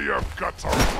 your guts are.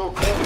No.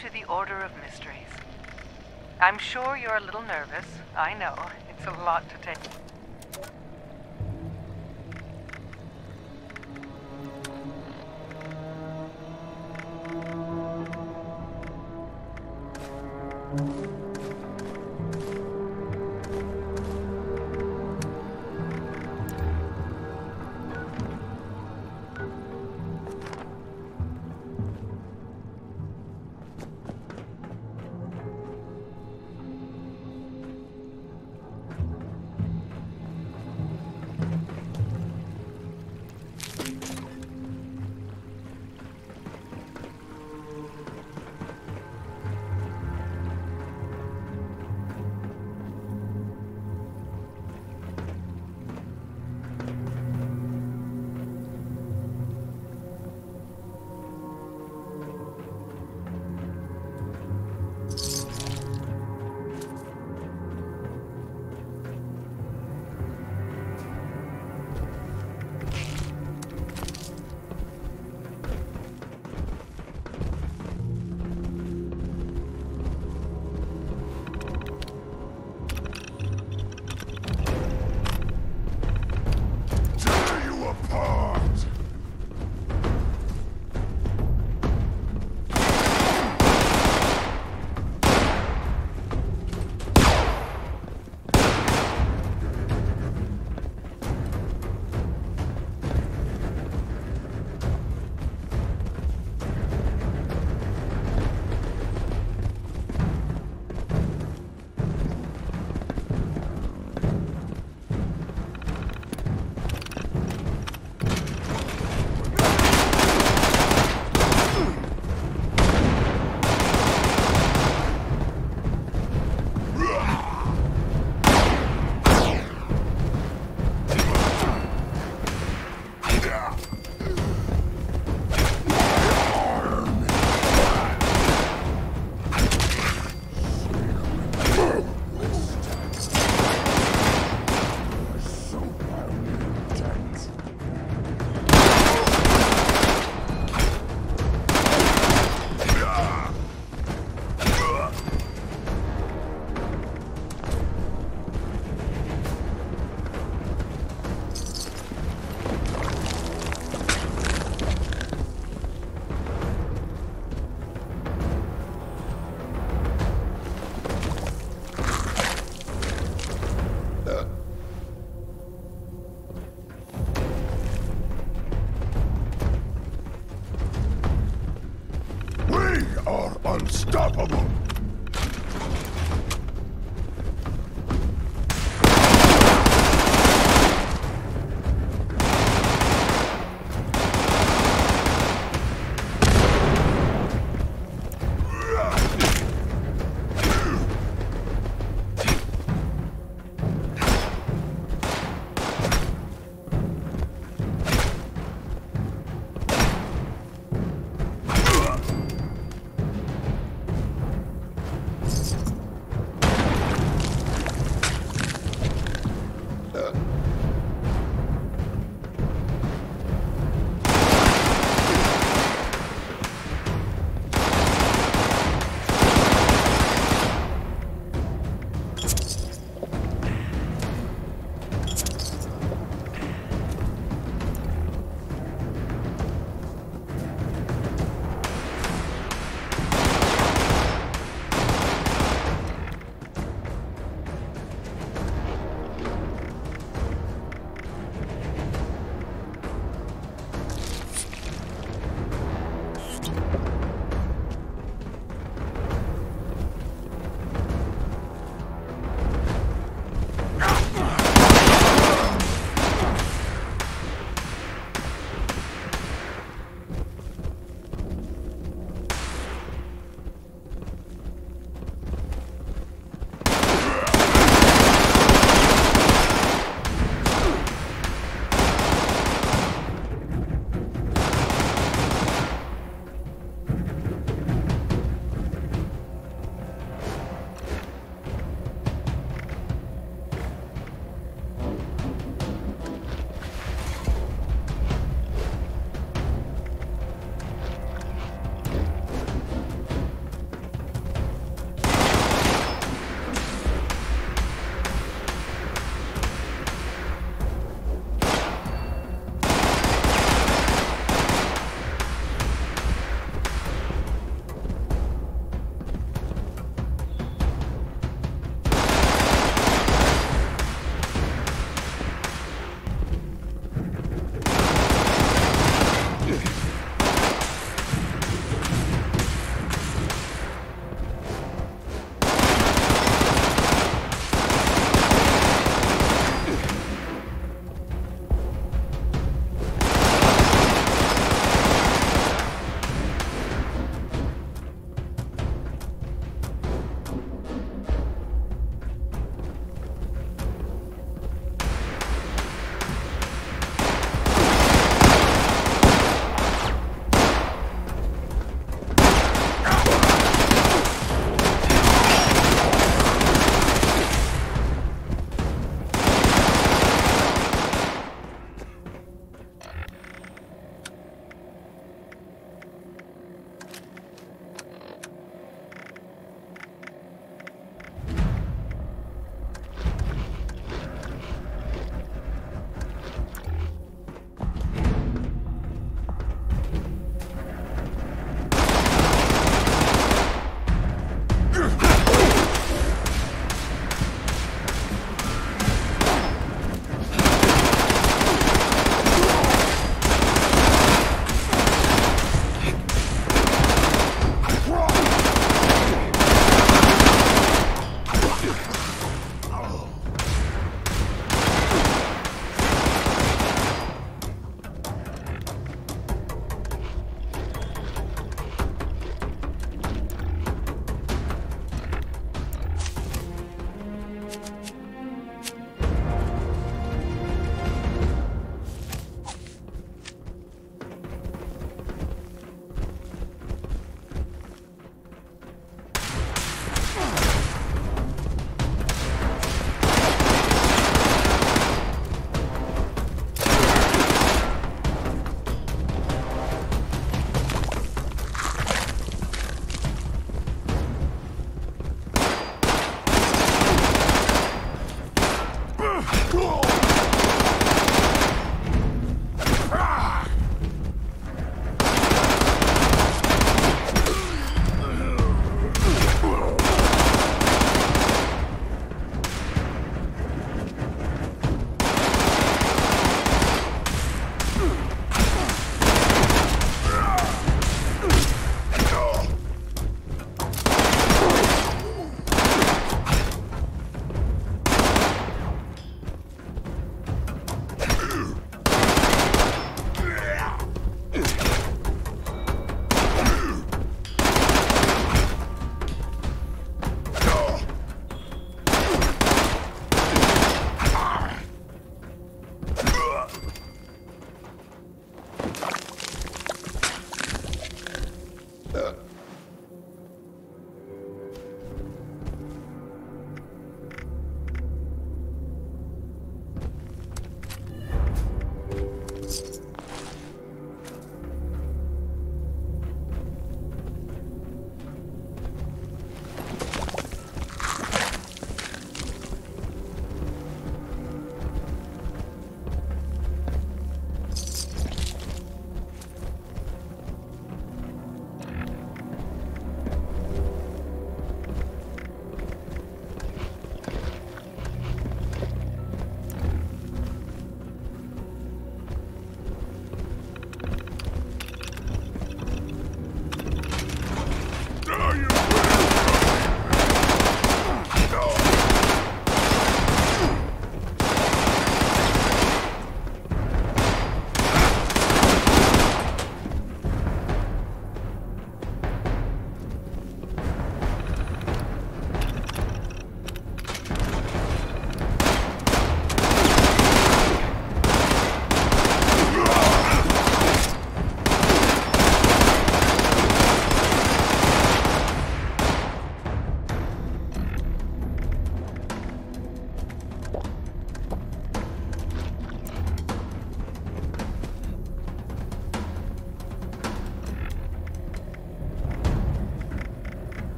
To the Order of Mysteries. I'm sure you're a little nervous. I know.